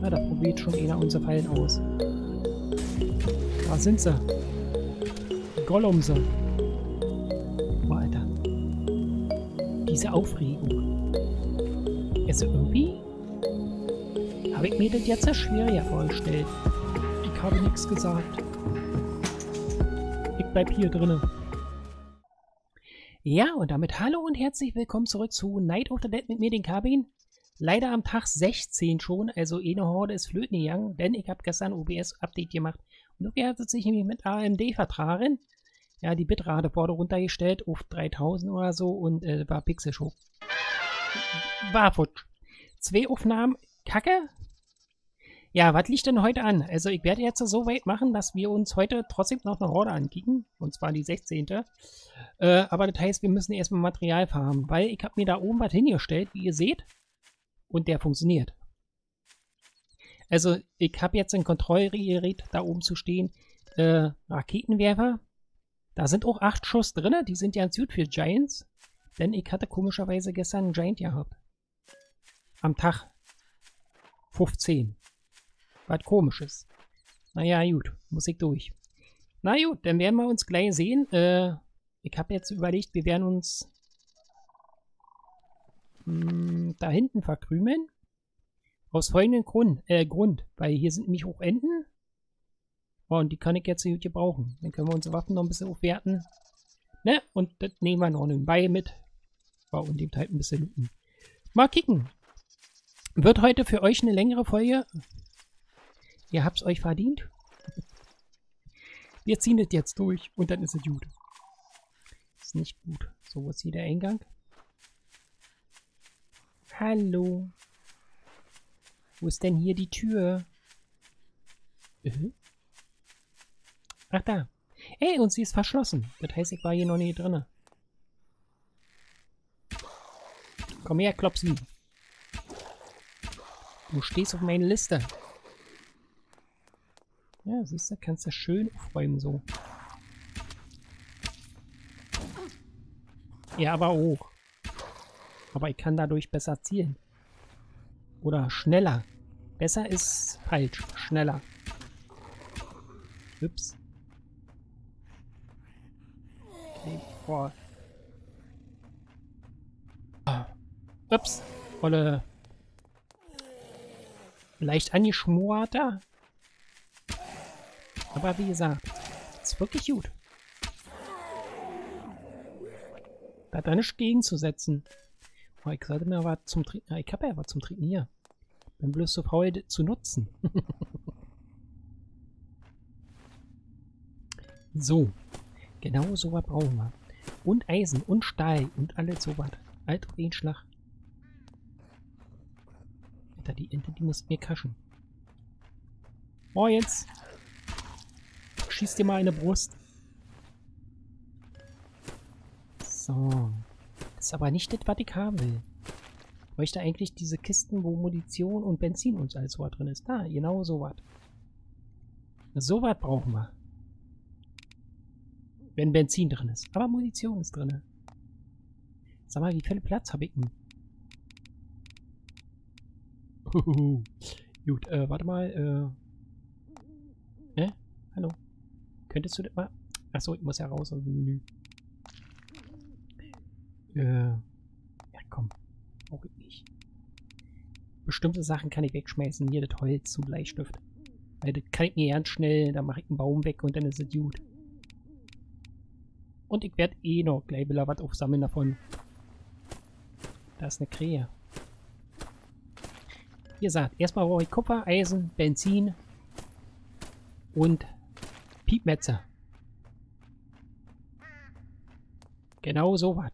Na, da probiert schon einer unser Fallen aus. Da sind sie. Gollumse. Oh, Alter. Diese Aufregung. Also irgendwie habe ich mir das jetzt schwieriger vorgestellt. Ich habe nichts gesagt. Ich bleib hier drinnen. Ja, und damit hallo und herzlich willkommen zurück zu Night of the Dead mit mir, den Kabin. Leider am Tag 16 schon, also eine Horde ist flöten gegangen, denn ich habe gestern OBS-Update gemacht. Und irgendwie hat es sich nämlich mit AMD vertragen. Ja, die Bitrate wurde runtergestellt auf 3000 oder so und äh, war Pixelshow. War futsch. Zwei Aufnahmen, kacke. Ja, was liegt denn heute an? Also ich werde jetzt so weit machen, dass wir uns heute trotzdem noch eine Horde ankicken. Und zwar die 16. Äh, aber das heißt, wir müssen erstmal Material farmen, weil ich habe mir da oben was hingestellt, wie ihr seht. Und der funktioniert. Also, ich habe jetzt ein Kontrollgerät da oben zu stehen. Äh, Raketenwerfer. Da sind auch 8 Schuss drin. Die sind ja gut für Giants. Denn ich hatte komischerweise gestern einen Giant gehabt. Am Tag. 15. Was komisches. Naja, gut. Muss ich durch. Na gut, dann werden wir uns gleich sehen. Äh, ich habe jetzt überlegt, wir werden uns mh, da hinten verkrümeln. Aus folgendem Grund, äh, Grund, weil hier sind nämlich auch Enten. Oh, und die kann ich jetzt gut gebrauchen. Dann können wir unsere Waffen noch ein bisschen aufwerten. Ne? Und das nehmen wir noch nebenbei mit. Oh, und eben halt ein bisschen looten. Mal kicken. Wird heute für euch eine längere Folge. Ihr habt's euch verdient. Wir ziehen das jetzt durch und dann ist es gut. Ist nicht gut. So, wo ist hier der Eingang? Hallo. Wo ist denn hier die Tür? Äh? Ach, da. Ey, und sie ist verschlossen. Das heißt, ich war hier noch nicht drin. Komm her, Klopsi. Du stehst auf meiner Liste. Ja, siehst du, kannst du schön aufräumen so. Ja, aber auch. Aber ich kann dadurch besser zielen. Oder schneller. Besser ist falsch. Schneller. Ups. Okay, boah. Ups. Volle. Leicht angeschmorter. Aber wie gesagt, ist wirklich gut. Da hat da nichts gegenzusetzen. Oh, ich sollte mir was zum Trinken. Ich habe ja was zum Trinken hier. Bin bloß so faul zu nutzen. so. Genau so was brauchen wir. Und Eisen und Stahl und alles so was. Alt auf den Schlag. Alter, die Ente, die muss mir kaschen. Oh, jetzt. Schieß dir mal eine Brust. So. Das ist aber nicht das, was ich haben will. Ich bräuchte eigentlich diese Kisten, wo Munition und Benzin und alles so drin ist. Da, genau so was. So was brauchen wir. Wenn Benzin drin ist. Aber Munition ist drin. Sag mal, wie viel Platz habe ich denn? Uhuhu. Gut, äh, warte mal, äh. Äh? Hallo? Könntest du das mal... Achso, ich muss ja raus aus dem Menü. Äh, ja komm, brauche ich nicht. Bestimmte Sachen kann ich wegschmeißen. Hier das Holz zum Bleistift. Weil das kann ich mir ganz schnell, da mache ich einen Baum weg und dann ist es gut. Und ich werde eh noch gleich wieder was aufsammeln davon. Da ist eine Krähe. Wie gesagt, erstmal brauche ich Kupfer, Eisen, Benzin und Piepmetze. Genau so was.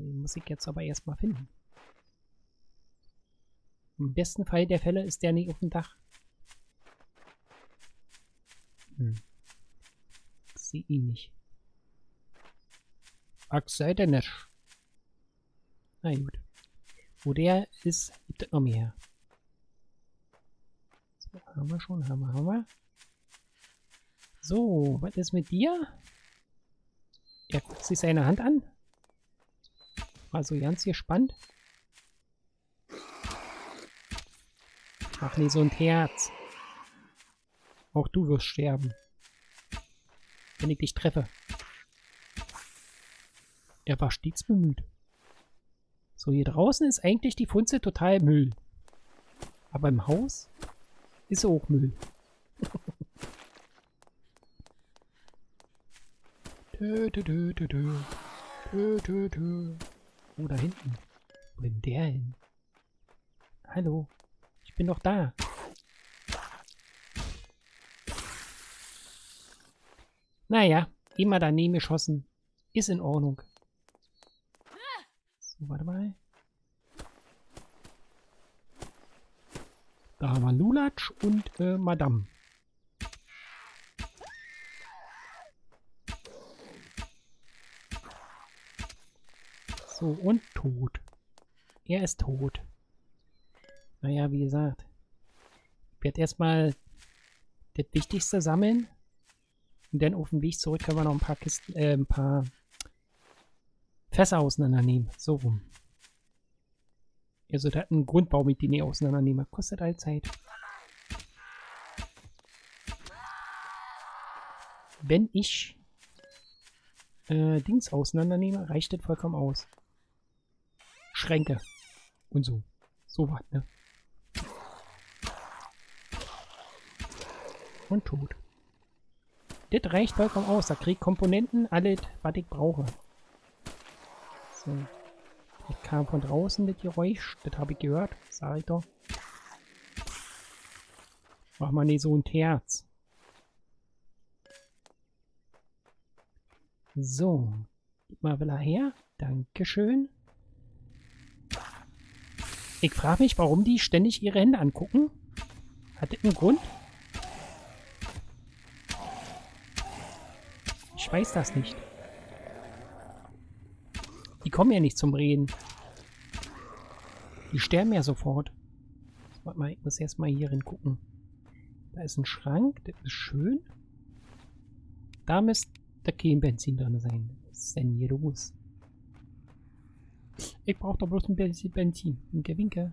Den muss ich jetzt aber erstmal finden. Im besten Fall der Fälle ist der nicht auf dem Dach. Hm. Ich sehe ihn nicht. Ach, sei denn nicht. Na gut. Wo der ist, gibt es noch mehr. So, haben wir schon, haben wir, haben wir. So, was ist mit dir? Er guckt sich seine Hand an. Also ganz gespannt. Mach nie so ein Herz. Auch du wirst sterben. Wenn ich dich treffe. Er war stets bemüht. So, hier draußen ist eigentlich die Funze total Müll. Aber im Haus ist auch Müll. tö, tö, tö, tö, tö. Tö, tö, tö. Oh, da hinten. Wo denn der hin? Hallo. Ich bin doch da. Naja, immer daneben geschossen. Ist in Ordnung. So, warte mal. Da haben wir Lulatsch und äh, Madame. So, und tot. Er ist tot. Naja, wie gesagt. Ich werde erstmal das Wichtigste sammeln. Und dann auf dem Weg zurück können wir noch ein paar Kisten, äh, ein paar Fässer auseinandernehmen. So rum. Also da hat einen Grund, warum ich die nicht auseinandernehme. Kostet all Zeit. Wenn ich äh, Dings auseinandernehme, reicht das vollkommen aus. Schränke. Und so. So was, ne? Und tot. Das reicht vollkommen aus. Da krieg ich Komponenten, alles, was ich brauche. So. Das kam von draußen, das Geräusch. Das habe ich gehört. Sag ich doch. Mach mal nicht so ein Terz. So. Gib mal wieder her. Dankeschön. Ich frage mich, warum die ständig ihre Hände angucken. Hat das einen Grund? Ich weiß das nicht. Die kommen ja nicht zum Reden. Die sterben ja sofort. Warte mal, ich muss erstmal hier gucken. Da ist ein Schrank, das ist schön. Da müsste kein Benzin drin sein. Was ist denn hier los? Ich brauche doch bloß ein bisschen Benzin. Winke, winke.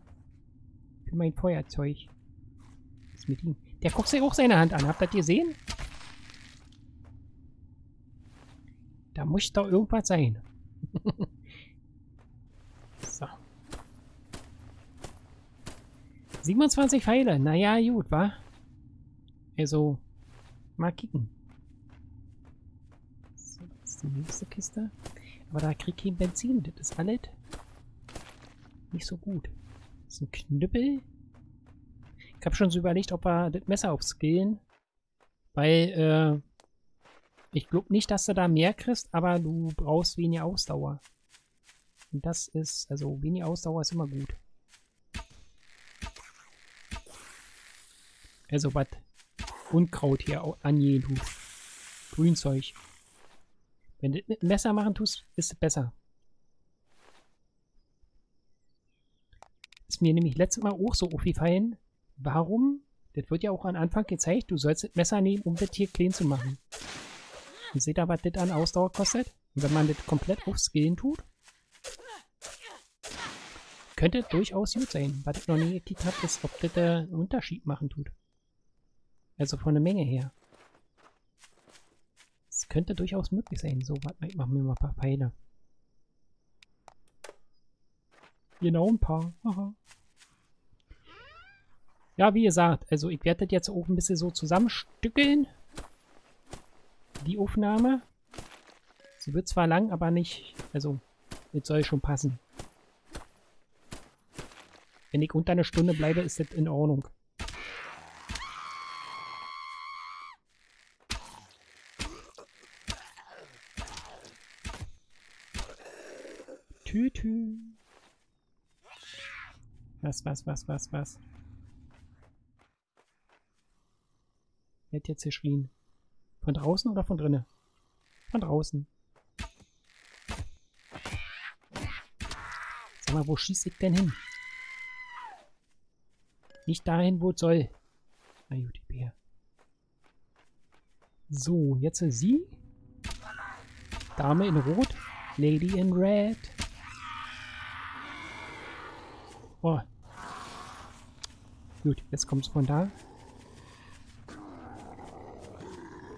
Für mein Feuerzeug. Was ist mit ihm? Der guckt sich auch seine Hand an. Habt ihr das gesehen? Da muss doch irgendwas sein. so. 27 Pfeile. Naja, gut, wa? Also, mal kicken. So, das ist die nächste Kiste. Aber da krieg ich kein Benzin. Das ist alles nicht so gut. Das ist ein Knüppel. Ich habe schon so überlegt, ob wir das Messer aufskillen. Weil, äh, ich glaube nicht, dass du da mehr kriegst, aber du brauchst weniger Ausdauer. Und das ist, also weniger Ausdauer ist immer gut. Also was Unkraut hier angeht, du. Grünzeug. Wenn du mit Messer machen tust, ist es besser. Ist mir nämlich letztes Mal auch so aufgefallen, warum, das wird ja auch am Anfang gezeigt, du sollst das Messer nehmen, um das hier clean zu machen. Und seht ihr, was das an Ausdauer kostet? Und wenn man das komplett auf Skillen tut, könnte durchaus gut sein. Was ich noch nie gekickt habe, ist, ob das einen Unterschied machen tut. Also von der Menge her. Es könnte durchaus möglich sein. So, warte mal, ich mache mir mal ein paar Pfeile. Genau, ein paar. Aha. Ja, wie gesagt, also ich werde das jetzt auch ein bisschen so zusammenstückeln. Die Aufnahme. Sie wird zwar lang, aber nicht, also, jetzt soll schon passen. Wenn ich unter einer Stunde bleibe, ist das in Ordnung. Was, was, was, was, was? Wer hat jetzt geschrien? Von draußen oder von drinnen? Von draußen. Sag mal, wo schieße ich denn hin? Nicht dahin, wo es soll. Na gut, ich Bär. So, jetzt sie. Dame in Rot. Lady in Red. Oh, Gut, jetzt kommt es von da.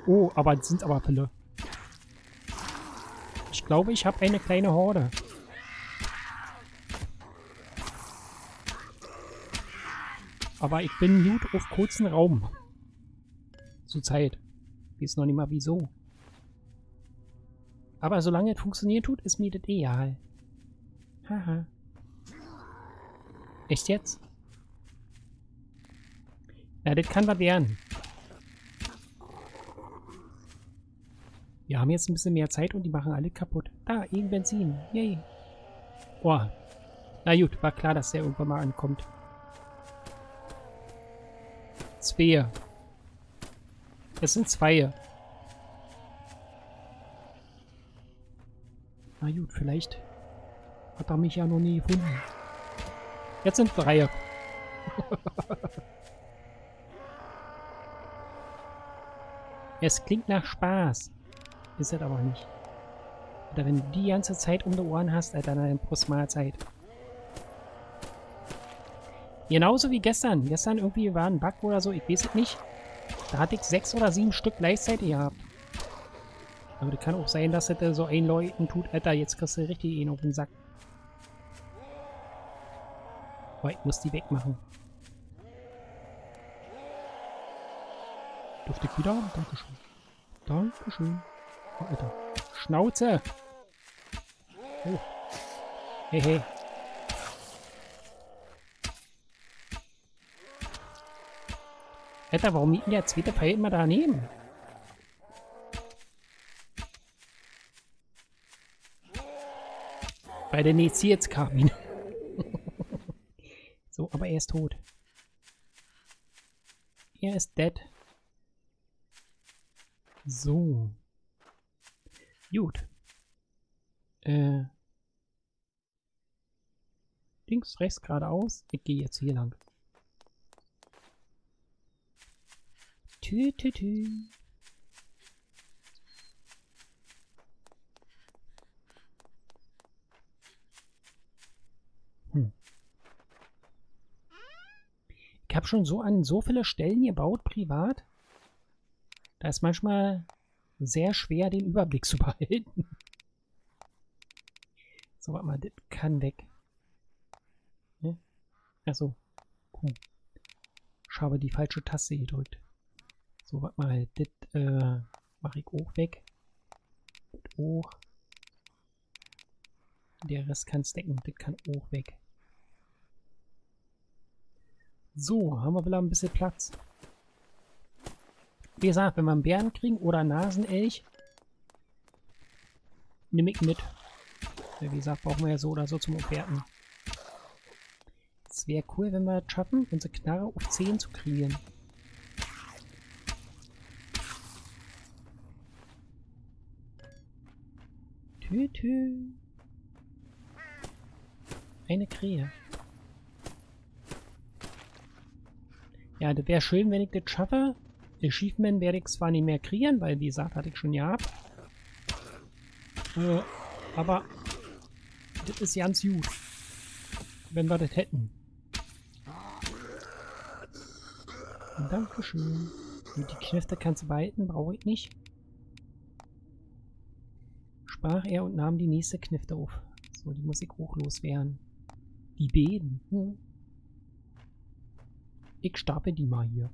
Oh, aber es sind aber viele. Ich glaube, ich habe eine kleine Horde. Aber ich bin gut auf kurzen Raum. Zurzeit. Ich weiß noch nicht mal wieso. Aber solange es funktionieren tut, ist mir das egal. Haha. Echt jetzt? Ja, das kann was werden. Wir haben jetzt ein bisschen mehr Zeit und die machen alle kaputt. Da, eben Benzin. Yay. Boah. Na gut, war klar, dass der irgendwann mal ankommt. Zwei. Es sind zwei. Na gut, vielleicht hat er mich ja noch nie gefunden. Jetzt sind drei. es klingt nach Spaß. Ist es aber nicht. Oder wenn du die ganze Zeit um die Ohren hast, Alter, dann Prost Mahlzeit. Genauso wie gestern. Gestern irgendwie war ein Bug oder so, ich weiß es nicht. Da hatte ich sechs oder sieben Stück gleichzeitig gehabt. Aber das kann auch sein, dass das so einläuten tut, Alter, jetzt kriegst du richtig ihn auf den Sack. Ich muss die wegmachen. Dürfte ich wieder haben? Dankeschön. Dankeschön. Oh, Alter. Schnauze! Oh. Hey, hey. Alter, warum liegt der zweite Pfeil immer daneben? Bei der Nezierskabine. Aber er ist tot. Er ist dead. So. Gut. Äh. Links, rechts, geradeaus. Ich gehe jetzt hier lang. Tü, tü, tü. Habe schon so an so viele Stellen gebaut, privat. Da ist manchmal sehr schwer, den Überblick zu behalten. So, warte mal, das kann weg. Ne? Achso. Cool. Ich habe die falsche Taste gedrückt. So, warte mal, das äh, mache ich auch weg. Das auch. Der Rest kann decken, das kann auch weg. So, haben wir wieder ein bisschen Platz. Wie gesagt, wenn wir einen Bären kriegen oder einen Nasenelch, nehme ich mit. Wie gesagt, brauchen wir ja so oder so zum Aufwerten. Es wäre cool, wenn wir es schaffen, unsere Knarre auf 10 zu kriegen. Tütü. Eine Krähe. Ja, das wäre schön, wenn ich das schaffe. Achievement werde ich zwar nicht mehr kriegen, weil, wie gesagt, hatte ich schon gehabt. Äh, aber das ist ganz gut. Wenn wir das hätten. Dankeschön. Und die Knifte kannst du behalten, brauche ich nicht sprach er und nahm die nächste Knifte auf. So, die muss ich hochlos werden. Die Beden. Hm. Ich stapel die mal hier.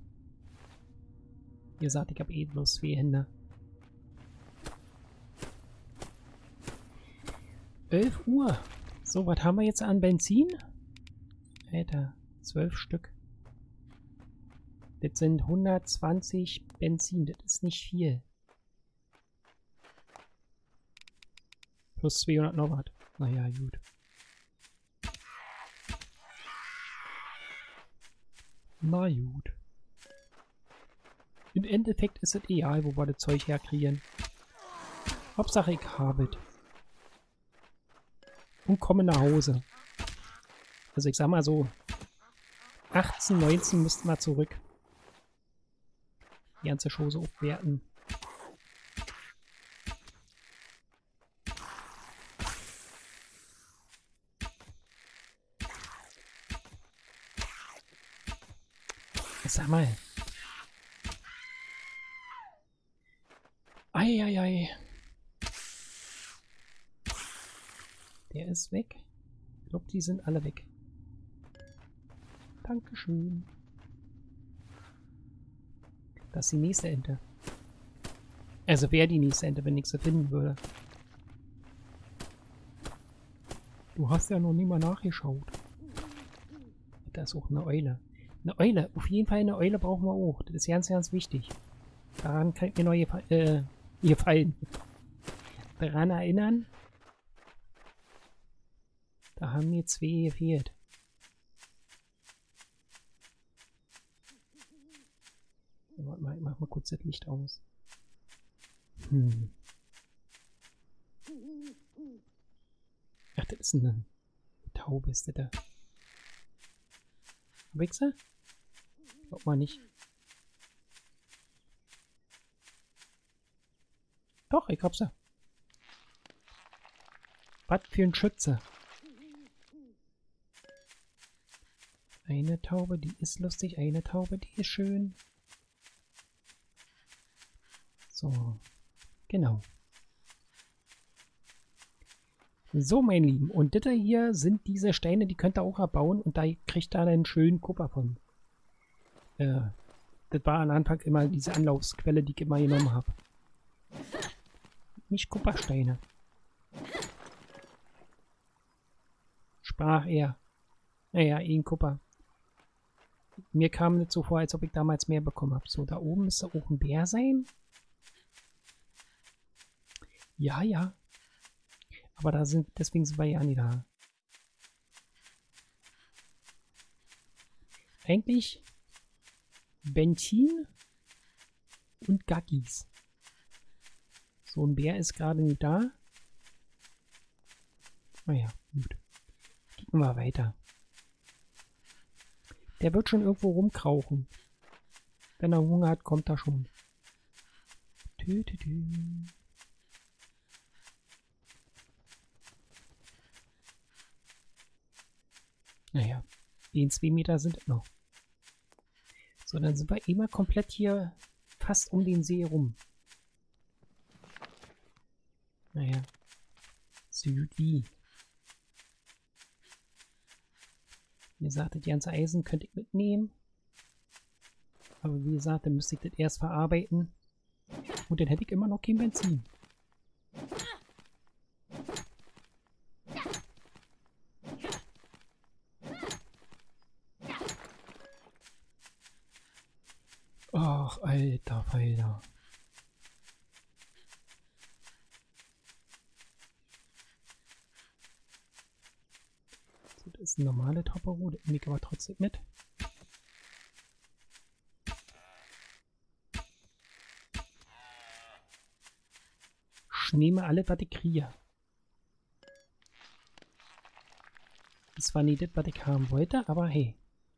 Ihr sagt, ich habe eh bloß zwei Hände. 11 Uhr. So, was haben wir jetzt an Benzin? Alter, 12 Stück. Das sind 120 Benzin. Das ist nicht viel. Plus 200 noch was. Naja, gut. Na gut. Im Endeffekt ist es egal, wo wir das Zeug herkriegen. Hauptsache ich habe es. Und komme nach Hause. Also ich sag mal so, 18, 19 müssten wir zurück. Die ganze Chose aufwerten. Sag mal. Eieiei. Der ist weg. Ich glaube, die sind alle weg. Dankeschön. Das ist die nächste Ente. Also wäre die nächste Ente, wenn ich sie finden würde. Du hast ja noch nie mal nachgeschaut. Da ist auch eine Eule. Eine Eule. Auf jeden Fall eine Eule brauchen wir auch. Das ist ganz, ganz wichtig. Daran kann ich mir neue äh, gefallen. Daran erinnern. Da haben mir zwei gefehlt. Warte mal, ich mach mal kurz das Licht aus. Hm. Ach, das ist eine Taube, ist das da. Wichser? Glaub mal nicht. Doch, ich hab sie. Was für ein Schütze. Eine Taube, die ist lustig. Eine Taube, die ist schön. So, genau. So, mein Lieben. Und das hier sind diese Steine, die könnt ihr auch erbauen. Und da kriegt ihr einen schönen Kupfer von. Äh, das war am Anfang immer diese Anlaufsquelle, die ich immer genommen habe. Nicht Kupfersteine. Sprach er. Naja, ihn Kupfer. Mir kam nicht so vor, als ob ich damals mehr bekommen habe. So, da oben müsste auch ein Bär sein. Ja, ja. Aber da sind, deswegen sind wir ja nicht da. Eigentlich Benzin und Gaggis. So ein Bär ist gerade nicht da. Naja, gut. Gehen wir weiter. Der wird schon irgendwo rumkrauchen. Wenn er Hunger hat, kommt er schon. Tü, tü, tü. Naja, den zwei Meter sind noch. So, dann sind wir immer komplett hier fast um den See rum. Naja, Südwie. Wie gesagt, das ganze Eisen könnte ich mitnehmen. Aber wie gesagt, dann müsste ich das erst verarbeiten. Und dann hätte ich immer noch kein Benzin. Ach, alter Falter. Eine normale Topero, nehme ich aber trotzdem mit. Ich nehme alle, was ich kriege. Das war nicht das, was ich haben wollte, aber hey,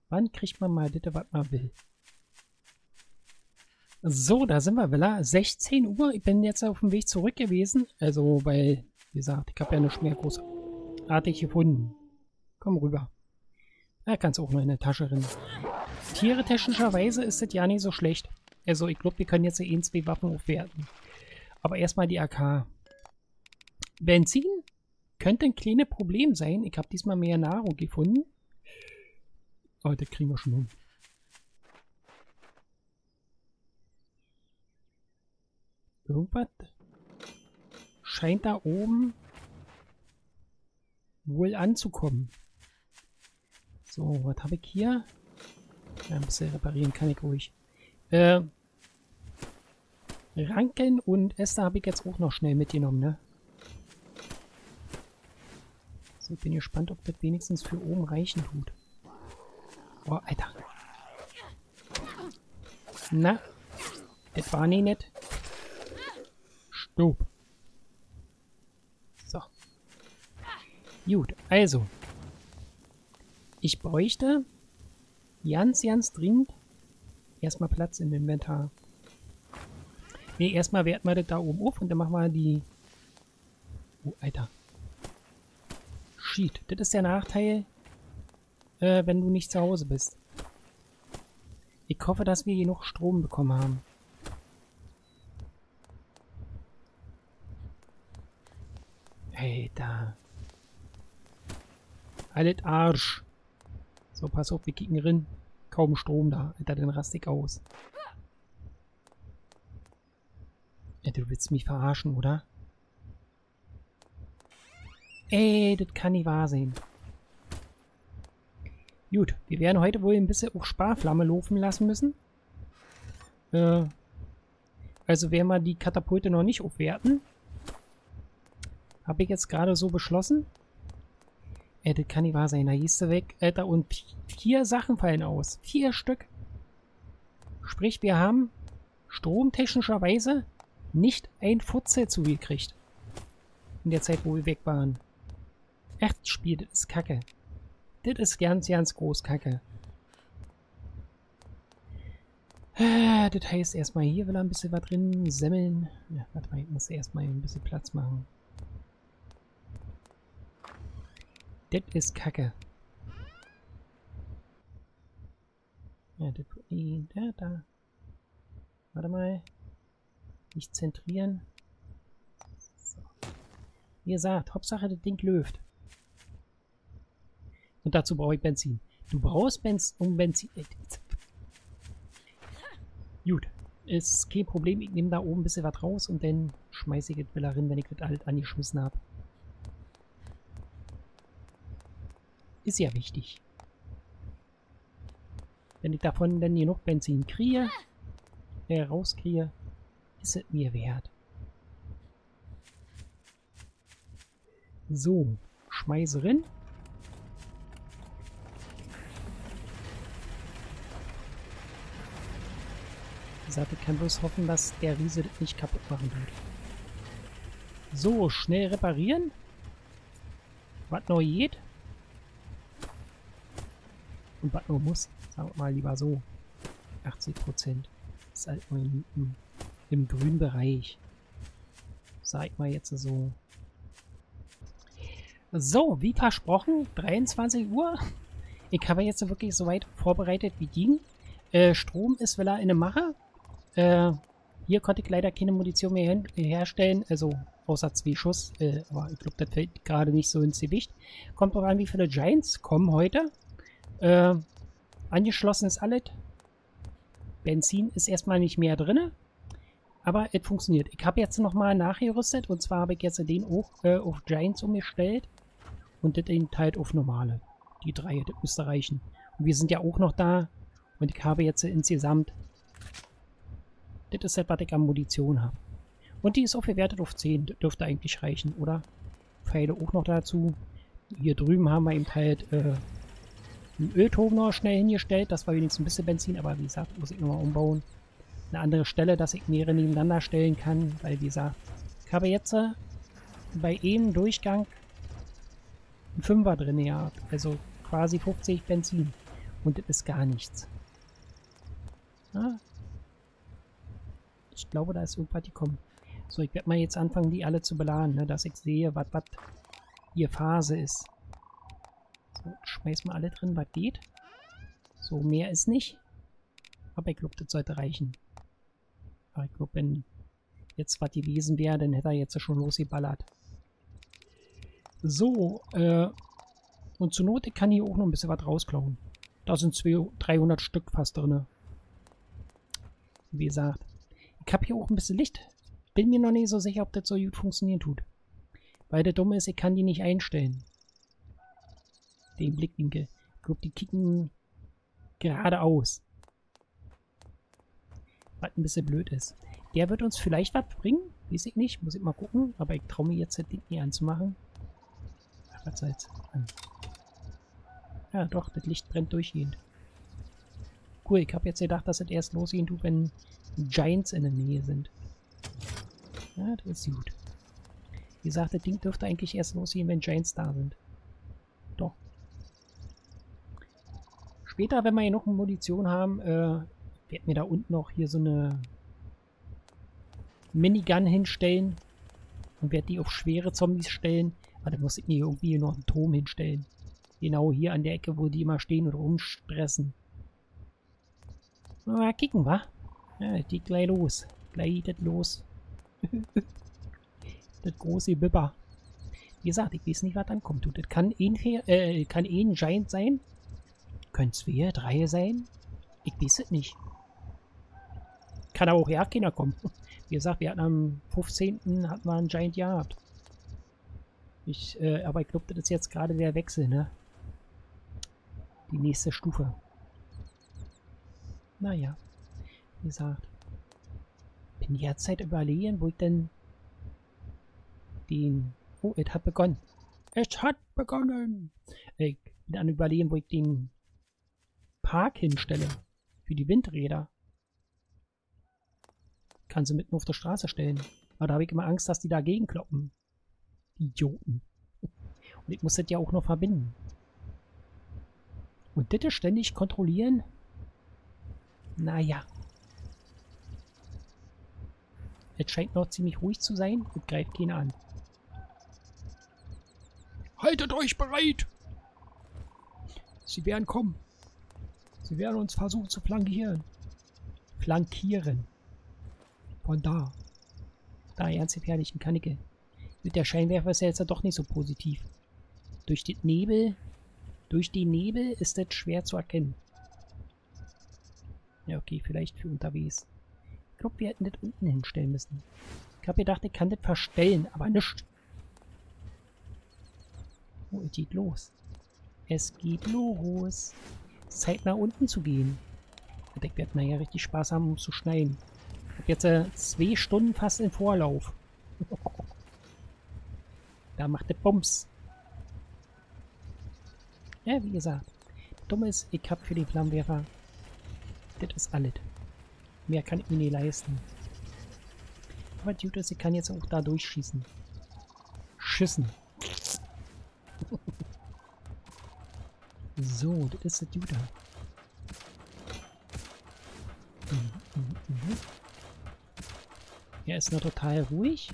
wann kriegt man mal das, was man will? So, da sind wir, Villa. 16 Uhr. Ich bin jetzt auf dem Weg zurück gewesen. Also, weil, wie gesagt, ich habe ja nicht mehr großartig gefunden. Komm rüber. Da kannst du auch noch in der Tasche rein. Tiere technischerweise ist das ja nicht so schlecht. Also, ich glaube, wir können jetzt eh zwei Waffen aufwerten. Aber erstmal die AK. Benzin könnte ein kleines Problem sein. Ich habe diesmal mehr Nahrung gefunden. Oh, das kriegen wir schon hin. Irgendwas scheint da oben wohl anzukommen. So, was habe ich hier? Ja, ein bisschen reparieren kann ich ruhig. Äh, Ranken und Äste habe ich jetzt auch noch schnell mitgenommen, ne? So, ich bin gespannt, ob das wenigstens für oben reichen tut. Boah, Alter. Na, das war nicht nett. Stopp. So. Gut, also. Ich bräuchte ganz, ganz dringend erstmal Platz im Inventar. Ne, erstmal werten wir das da oben auf und dann machen wir die... Oh, Alter. Shit, das ist der Nachteil, äh, wenn du nicht zu Hause bist. Ich hoffe, dass wir genug Strom bekommen haben. Da. Alles Arsch. So, pass auf, wir kicken rein. Kaum Strom da. Alter, den rastig aus. Ja, du willst mich verarschen, oder? Ey, das kann nicht wahr sein. Gut, wir werden heute wohl ein bisschen auf Sparflamme laufen lassen müssen. Äh, also werden wir die Katapulte noch nicht aufwerten. Habe ich jetzt gerade so beschlossen. Ey, das kann nicht wahr sein. Da hieß du weg, Alter. Und vier Sachen fallen aus. Vier Stück. Sprich, wir haben stromtechnischerweise nicht ein Futzel zugekriegt. In der Zeit, wo wir weg waren. Echt, Spiel, das ist kacke. Das ist ganz, ganz groß kacke. Ah, das heißt erstmal hier will er ein bisschen was drin semmeln. Ja, warte mal, ich muss erstmal ein bisschen Platz machen. Das ist kacke. Ja, das, da, da. Warte mal. Nicht zentrieren. So. Wie gesagt, Hauptsache das Ding läuft. Und dazu brauche ich Benzin. Du brauchst Benzin, um Benzin... Äh, Gut, ist kein Problem. Ich nehme da oben ein bisschen was raus und dann schmeiße ich es wieder rein, wenn ich das halt angeschmissen habe. Ist ja wichtig. Wenn ich davon dann genug Benzin kriege, äh, rauskriege, ist es mir wert. So, schmeiße rein. Gesagt, ich kann bloß hoffen, dass der Riese das nicht kaputt machen wird. So, schnell reparieren. Was noch geht. Und was nur muss, sagen wir mal lieber so, 80 Prozent ist halt nur im, im, im grünen Bereich. Sag mal jetzt so. So, wie versprochen, 23 Uhr. Ich habe jetzt wirklich soweit vorbereitet wie ging. Äh, Strom ist wieder in der Mache. Äh, hier konnte ich leider keine Munition mehr herstellen, also außer zwei Schuss. Äh, aber ich glaube, das fällt gerade nicht so ins Gewicht. Kommt auch an, wie viele Giants kommen heute. Äh, angeschlossen ist alles. Benzin ist erstmal nicht mehr drin. Aber es funktioniert. Ich habe jetzt nochmal nachgerüstet. Und zwar habe ich jetzt den auch äh, auf Giants umgestellt. Und den halt auf normale. Die drei, müsste reichen. Und wir sind ja auch noch da. Und ich habe jetzt insgesamt... Das ist das, was ich an Munition habe. Und die ist auch bewertet auf 10. Das dürfte eigentlich reichen, oder? Pfeile auch noch dazu. Hier drüben haben wir eben halt äh, einen noch schnell hingestellt. Das war wenigstens ein bisschen Benzin, aber wie gesagt, muss ich nochmal umbauen. Eine andere Stelle, dass ich mehrere nebeneinander stellen kann, weil wie gesagt, ich habe jetzt äh, bei einem Durchgang einen Fünfer drin gehabt. Also quasi 50 Benzin. Und das ist gar nichts. Ja. Ich glaube, da ist irgendwas gekommen. So, ich werde mal jetzt anfangen, die alle zu beladen, ne, dass ich sehe, was hier Phase ist. So, schmeißen wir alle drin, was geht. So, mehr ist nicht. Aber ich glaube, das sollte reichen. Aber ich glaube, wenn jetzt was gewesen wäre, dann hätte er jetzt schon losgeballert. So, äh, und zur Not, ich kann hier auch noch ein bisschen was rausklauen. Da sind 200, 300 Stück fast drin. Wie gesagt. Ich habe hier auch ein bisschen Licht. Bin mir noch nicht so sicher, ob das so gut funktionieren tut. Weil der Dumme ist, ich kann die nicht einstellen den Blickwinkel. Ich glaube, die kicken geradeaus. Was ein bisschen blöd ist. Der wird uns vielleicht was bringen. Weiß ich nicht. Muss ich mal gucken. Aber ich traue mir jetzt das Ding nie anzumachen. Ach, was soll's. An. Ja, doch. Das Licht brennt durchgehend. Cool. Ich habe jetzt gedacht, dass es erst losgehen tut, wenn Giants in der Nähe sind. Ja, das ist gut. Wie gesagt, das Ding dürfte eigentlich erst losgehen, wenn Giants da sind. Später, wenn wir hier noch Munition haben, äh, werden wir da unten noch hier so eine Minigun hinstellen. Und werde die auf schwere Zombies stellen. Aber dann muss ich mir irgendwie noch einen Turm hinstellen. Genau hier an der Ecke, wo die immer stehen und rumstressen. Mal kicken, wa? Ja, die gleich los. Gleich das los. das große Bipper. Wie gesagt, ich weiß nicht, was dann kommt. Das kann ein, äh, kann ein Giant sein. Können zwei, drei sein. Ich weiß es nicht. Kann aber auch ja keiner kommen. Wie gesagt, wir hatten am 15. hatten wir einen Giant gehabt. Ich, äh, aber ich glaube, das ist jetzt gerade der Wechsel, ne? Die nächste Stufe. Naja. Wie gesagt. Bin derzeit überlegen, wo ich denn den... Oh, es hat begonnen. Es hat begonnen. Ich bin an überlegen, wo ich den Park hinstelle. Für die Windräder. Kann sie mitten auf der Straße stellen. Aber da habe ich immer Angst, dass die dagegen kloppen. Idioten. Und ich muss das ja auch noch verbinden. Und das ständig kontrollieren? Naja. Es scheint noch ziemlich ruhig zu sein. Es greift keiner an. Haltet euch bereit! Sie werden kommen. Sie werden uns versuchen zu flankieren. Flankieren. Von da. Da, ernstgefährlichen Kanicke. Mit der Scheinwerfer ist er jetzt doch nicht so positiv. Durch den Nebel, durch den Nebel ist das schwer zu erkennen. Ja, okay, vielleicht für unterwegs. Ich glaube, wir hätten das unten hinstellen müssen. Ich habe gedacht, ich kann das verstellen, aber nicht. Oh, es geht los. Es geht los. Zeit nach unten zu gehen. Ich werde nachher richtig Spaß haben, um zu schneiden. Ich habe jetzt äh, zwei Stunden fast im Vorlauf. da macht der Bums. Ja, wie gesagt. Dumm ist, ich habe für die Flammenwerfer. Das ist alles. Mehr kann ich mir nicht leisten. Aber gut ist, ich kann jetzt auch da durchschießen. Schüssen. So, das ist das mhm. Er ist noch total ruhig.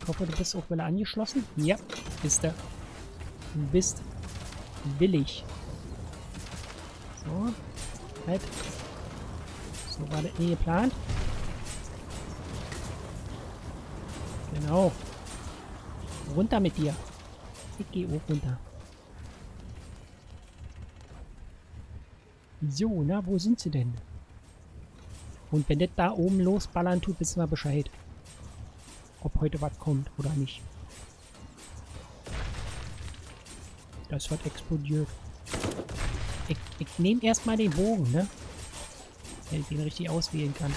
Ich hoffe, du bist auch wieder angeschlossen. Ja, ist er. Du bist willig. So. Halt. So war das nie geplant. Genau. Runter mit dir. Ich gehe auch runter. So, na, wo sind sie denn? Und wenn das da oben losballern tut, wissen wir Bescheid. Ob heute was kommt oder nicht. Das wird explodiert. Ich, ich nehme erstmal den Bogen, ne? Wenn ich den richtig auswählen kann.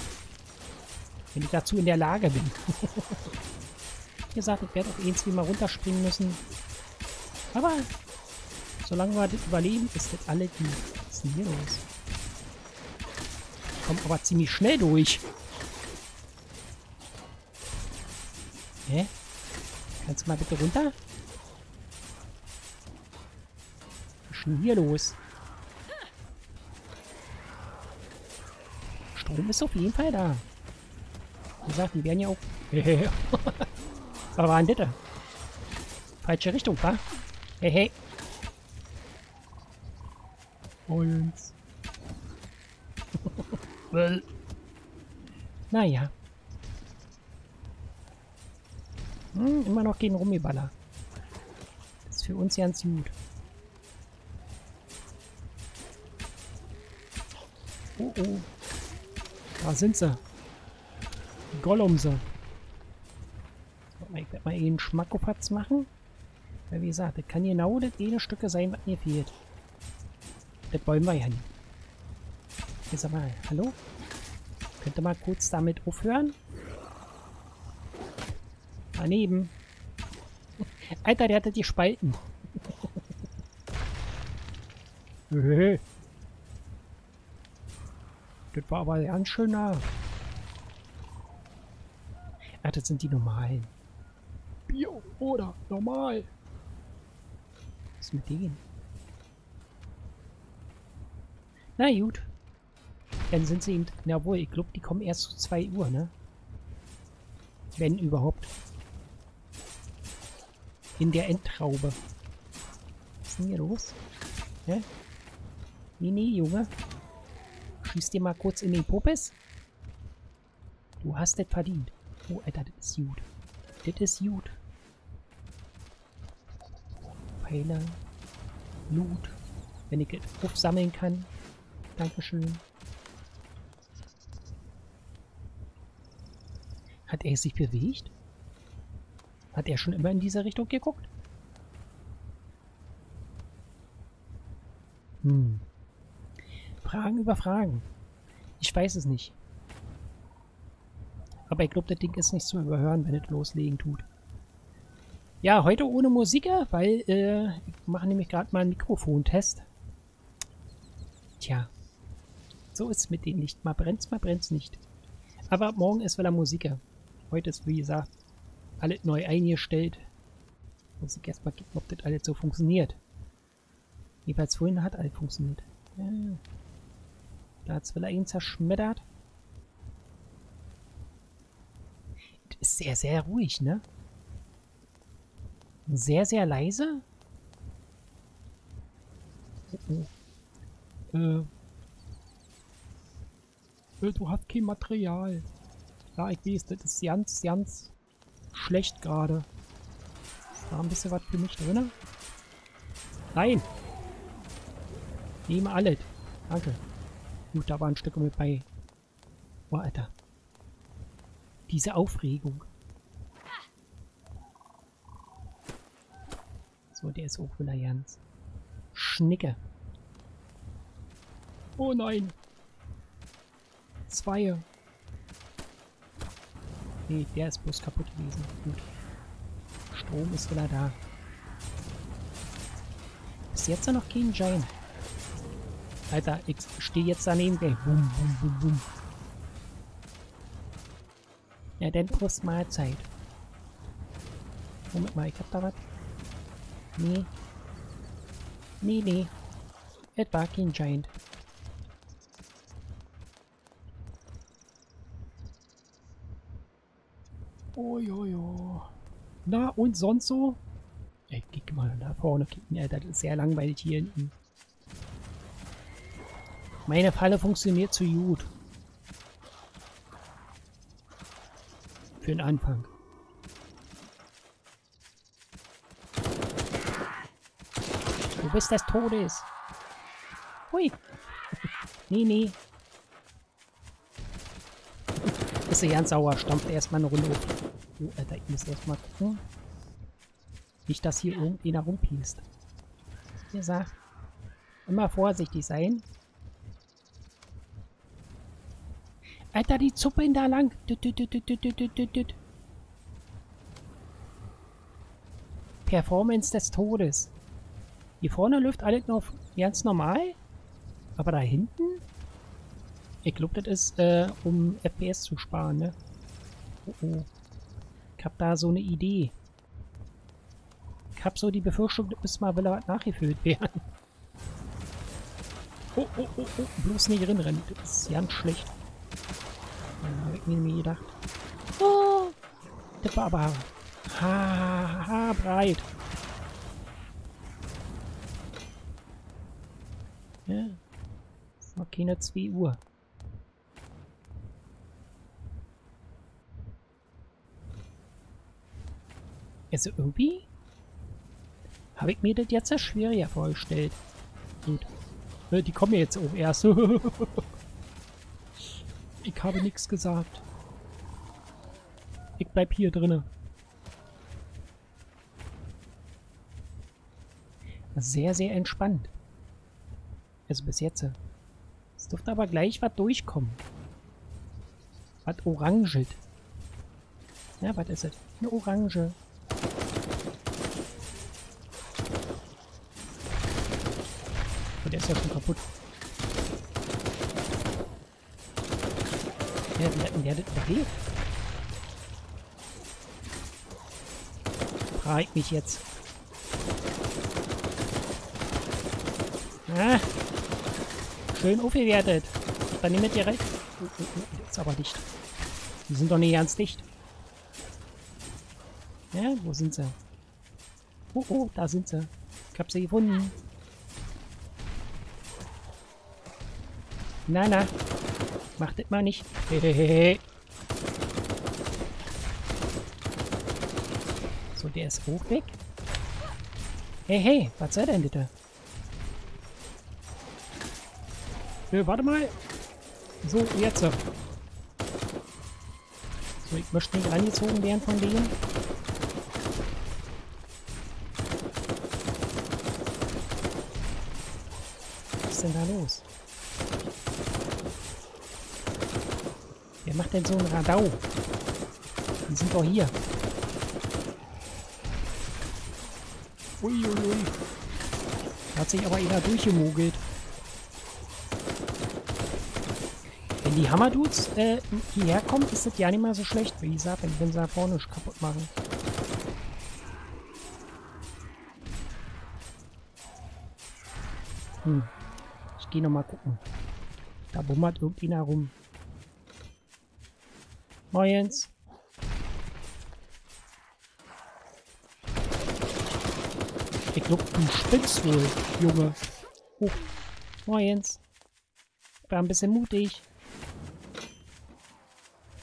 Wenn ich dazu in der Lage bin. Wie gesagt, ich werde auch irgendwie mal runterspringen müssen. Aber solange wir das überleben, ist das alle gut. Ist denn hier los? Ich komme aber ziemlich schnell durch. Hä? Kannst du mal bitte runter? Was ist denn hier los? Strom ist auf jeden Fall da. Wie gesagt, die werden ja auch... Was war denn das? Falsche Richtung, wa? Hey, hey. Und... well. Naja. Hm, immer noch gegen Rummiballer. Das ist für uns ganz gut. Oh oh. Da sind sie. Gollumse. Ich werde mal eben einen Schmackofatz machen. Weil wie gesagt, das kann genau das eine Stücke sein, was mir fehlt. Das wollen wir ja nicht. Jetzt sag mal, hallo? Könnt ihr mal kurz damit aufhören? Daneben. Alter, der hatte die Spalten. Das war aber ganz schön nah. Ach, das sind die normalen. Bio oder normal. Was ist mit denen? Na gut. Dann sind sie eben... Na wohl, ich glaube, die kommen erst zu 2 Uhr, ne? Wenn überhaupt. In der Endtraube. Was ist denn hier los? Hä? Nee, nee, Junge. Schieß dir mal kurz in den Puppes. Du hast das verdient. Oh, Alter, das ist gut. Das ist gut. Pfeile. Loot. Wenn ich aufsammeln kann. Dankeschön. Hat er sich bewegt? Hat er schon immer in diese Richtung geguckt? Hm. Fragen über Fragen. Ich weiß es nicht. Aber ich glaube, das Ding ist nicht zu überhören, wenn es loslegen tut. Ja, heute ohne Musiker, weil äh, ich mache nämlich gerade mal einen Mikrofontest. Tja, so ist es mit denen nicht. Mal brennt's, mal brennt's nicht. Aber morgen ist wieder Musiker. Heute ist, wie gesagt, alles neu eingestellt. Muss ich erstmal gucken, ob das alles so funktioniert. Jedenfalls vorhin hat alles funktioniert. Ja. Da hat es wieder ihn zerschmettert. Das ist sehr, sehr ruhig, ne? Sehr, sehr leise. Oh, oh. Äh. Äh. Du hast kein Material. Ja, ich weiß, das ist ganz, ganz schlecht gerade. Ist da ein bisschen was für mich drin? Nein! Nehme alles. Danke. Gut, da war ein Stück mit bei. Oh, Alter. Diese Aufregung. So, der ist auch wieder ganz. Schnicke. Oh nein. Zwei. Nee, der ist bloß kaputt gewesen. Gut. Strom ist wieder da. Bis jetzt noch kein Giant. Alter, ich stehe jetzt daneben. Ey. Bum, bum, bum, bum. Ja, dann Prost Mahlzeit. Moment mal, ich hab da was. Nee. Nee, nee. Es war kein Giant. Jo, jo. Na, und sonst so? Ich geh mal da vorne. Ja, das ist sehr langweilig hier hinten. Meine Falle funktioniert zu gut. Für den Anfang. Du bist des Todes. Hui. nee, nee. Ist ja ganz sauer. Stampft erstmal eine Runde auf. Oh, Alter, ich muss erstmal gucken. Nicht, dass hier irgendeiner rumpiest. Wie gesagt, immer vorsichtig sein. Alter, die zuppeln da lang. Performance des Todes. Hier vorne läuft alles noch ganz normal. Aber da hinten? Ich glaube, das ist, äh, um FPS zu sparen, ne? Oh, oh. Ich hab da so eine Idee. Ich hab so die Befürchtung, das müsste mal wieder nachgefüllt werden. Oh, oh, oh, oh. Bloß nicht rinrennen. Das ist ganz schlecht. Ja, hab ich mir gedacht. Oh, das war aber ha, ha, breit. Ja, ist noch keine 2 Uhr. Also irgendwie habe ich mir das jetzt ja schwieriger vorgestellt. Gut. Die kommen jetzt auch erst. Ich habe nichts gesagt. Ich bleib hier drinne. Sehr, sehr entspannt. Also bis jetzt. Es dürfte aber gleich was durchkommen. Was orangelt. Ja, was ist es? Eine Orange. Und der ist ja schon kaputt. Der das überlebt? Frage ich mich jetzt. Ah, schön aufgewertet. Dann nehmt ihr recht. Oh, oh, oh, jetzt aber dicht. Die sind doch nicht ganz dicht. Ja, wo sind sie? Oh, oh, da sind sie. Ich hab sie gefunden. Na, na. Mach das mal nicht. Hehehe. So, der ist auch weg. Hey, hey, was soll denn bitte? Nö, warte mal. So, jetzt. So, ich möchte nicht angezogen werden von denen. Ist denn da los? Wer macht denn so ein Radau? Die sind doch hier. Uiuiui. Hat sich aber einer durchgemogelt. Wenn die Hammerdudes äh, hierher kommen, ist das ja nicht mal so schlecht, wie gesagt, wenn, wenn sie da vorne kaputt machen. Hm. Ich gehe nochmal gucken. Da bummert irgendeiner rum. Moins. Ich glaube, du spinnst wohl, Junge. Oh. Moins. War ein bisschen mutig.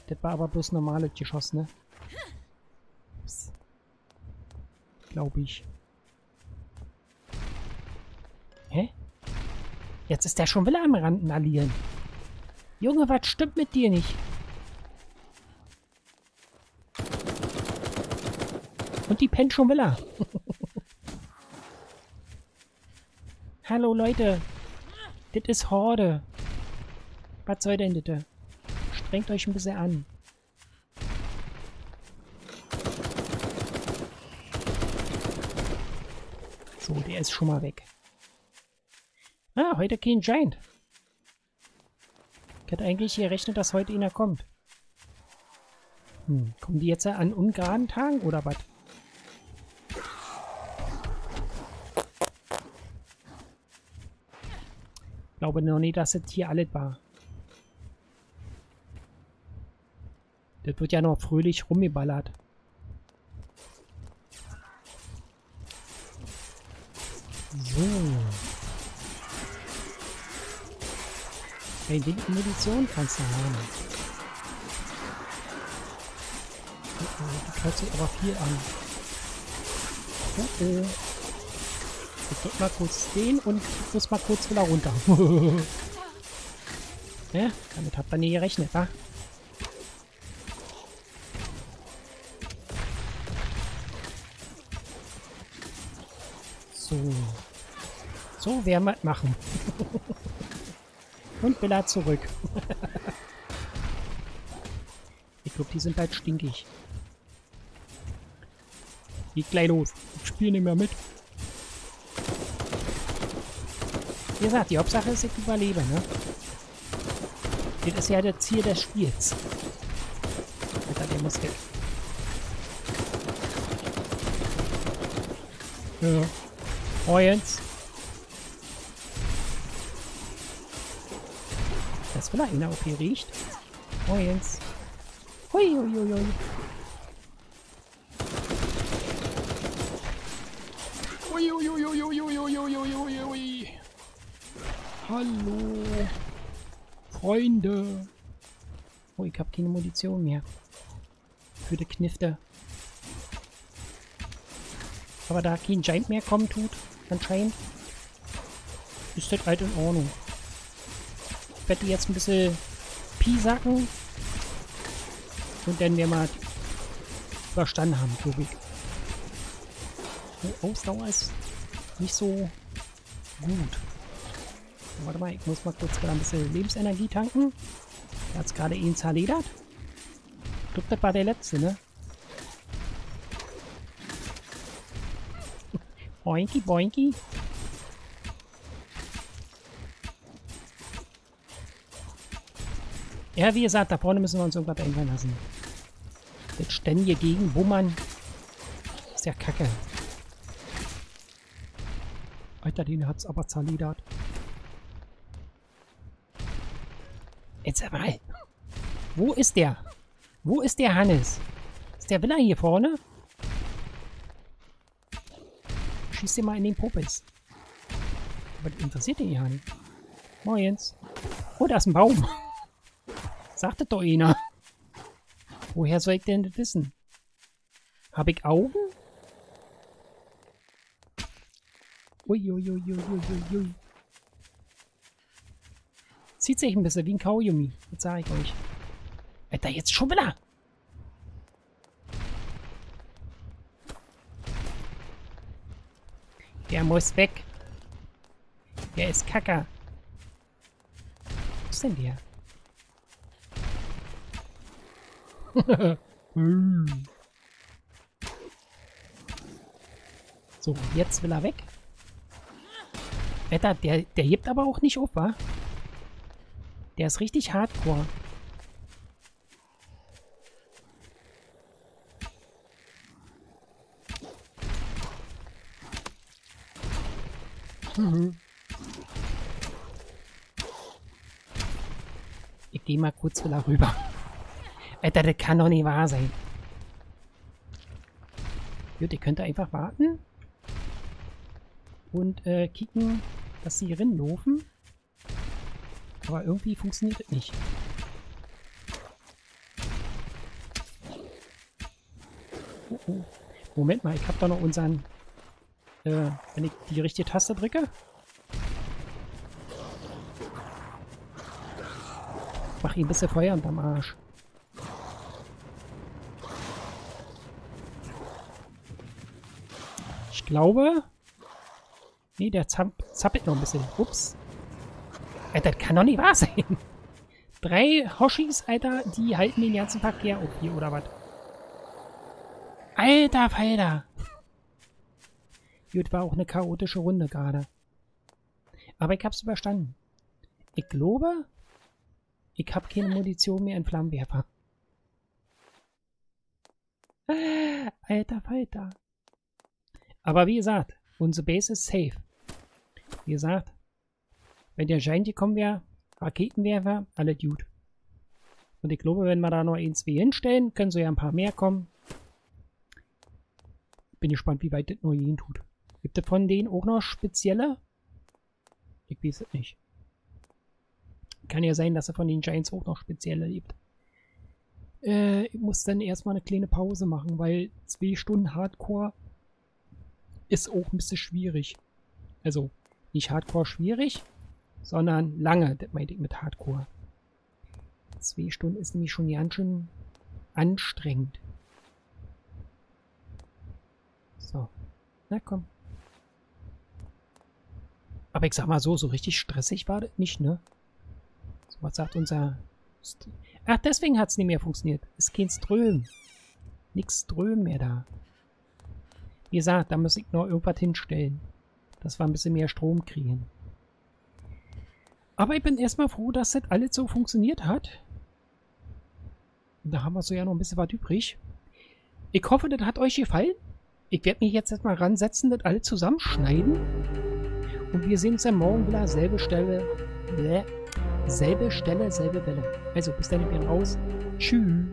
Das war aber bloß normales Geschoss, ne? Glaube ich. Jetzt ist der schon wieder am Rand allieren. Junge, was stimmt mit dir nicht? Und die pennt schon wieder. Hallo Leute. Das ist Horde. Was soll denn das? Strengt euch ein bisschen an. So, der ist schon mal weg. Ah, heute kein Giant. Ich hätte eigentlich gerechnet, dass heute einer kommt. Hm, kommen die jetzt an ungeraden Tagen oder was? Ich glaube noch nicht, dass es hier alles war. Das wird ja noch fröhlich rumgeballert. So. Hey, die Munition kannst du haben. Oh, oh, die kratzt sich aber viel an. Oh, oh. Ich drück mal kurz den und ich muss mal kurz wieder runter. ja, damit habt ihr nie gerechnet, wa? So. So werden wir machen. Und Bella zurück. ich glaube, die sind bald stinkig. Geht gleich los. Ich spiele nicht mehr mit. Wie gesagt, die Hauptsache ist, ich überlebe, ne? Das ist ja das Ziel des Spiels. Alter, der muss weg. Ja. Moins. Das will einer auf hier riecht. Moins. Hui, hui, hui, hui. Hallo. Freunde. Oh, ich habe keine Munition mehr. Für die Knifte. Aber da kein Giant mehr kommen tut, anscheinend, ist das halt in Ordnung. Werde jetzt ein bisschen piesacken. Und dann wir überstanden haben, glaube. Die Ausdauer ist nicht so gut. Warte mal, ich muss mal kurz ein bisschen Lebensenergie tanken. Der hat es gerade ihn zerledert. Ich glaube, das war der letzte, ne? Boinky, boinky. Ja, wie gesagt, da vorne müssen wir uns irgendwas einfallen lassen. Das ständige Gegenwummern ist ja kacke. Alter, den hat's aber zerledert. Jetzt mal. Wo ist der? Wo ist der Hannes? Ist der Villa hier vorne? schieß dir mal in den Popes. Das interessiert den ja nicht. Moins. Oh, da ist ein Baum. Sagt das doch einer. Woher soll ich denn das wissen? Habe ich Augen? Uiuiuiuiui. Ui, ui, ui, Zieht sich ein bisschen wie ein Kaugummi. Das sage ich euch. Alter, jetzt schon wieder. Der muss weg. Der ist Kacker. Was ist denn der? so, jetzt will er weg. Alter, der, der hebt aber auch nicht auf, wa? Der ist richtig hardcore. Ich gehe mal kurz wieder rüber. Alter, das kann doch nicht wahr sein. Gut, ihr könnt einfach warten. Und äh, kicken, dass sie hier laufen. Aber irgendwie funktioniert das nicht. Oh, oh. Moment mal, ich habe da noch unseren... Äh, wenn ich die richtige Taste drücke. Mach ihm ein bisschen Feuer unterm Arsch. Ich glaube... Nee, der zappelt noch ein bisschen. Ups. Alter, das kann doch nicht wahr sein. Drei Hoshis, Alter, die halten den ganzen Verkehr hier, oder was? Alter Falter. Gut, war auch eine chaotische Runde gerade. Aber ich hab's überstanden. Ich glaube, ich hab keine Munition mehr in Flammenwerfer. Alter Falter. Aber wie gesagt, unsere Base ist safe. Wie gesagt, wenn der Giant gekommen wäre, Raketenwerfer, alle Dude. Und ich glaube, wenn wir da noch ein, zwei hinstellen, können so ja ein paar mehr kommen. Bin gespannt, wie weit das noch gehen tut. Gibt es von denen auch noch spezielle? Ich weiß es nicht. Kann ja sein, dass er von den Giants auch noch spezielle gibt. Äh, ich muss dann erstmal eine kleine Pause machen, weil zwei Stunden Hardcore ist auch ein bisschen schwierig. Also, nicht Hardcore schwierig, sondern lange, meinte ich mit Hardcore. Zwei Stunden ist nämlich schon ganz schön anstrengend. So. Na komm. Aber ich sag mal so, so richtig stressig war das nicht, ne? So, was sagt unser... St Ach, deswegen hat es nicht mehr funktioniert. Es kein Ström. Nix Ström mehr da. Wie gesagt, da muss ich noch irgendwas hinstellen. Dass wir ein bisschen mehr Strom kriegen. Aber ich bin erstmal froh, dass das alles so funktioniert hat. Da haben wir so ja noch ein bisschen was übrig. Ich hoffe, das hat euch gefallen. Ich werde mich jetzt erstmal ransetzen, das alles zusammenschneiden. Und wir sehen uns dann morgen wieder. Selbe Stelle. Bläh. Selbe Stelle, selbe Welle. Also, bis dann, ich bin raus. Tschüss.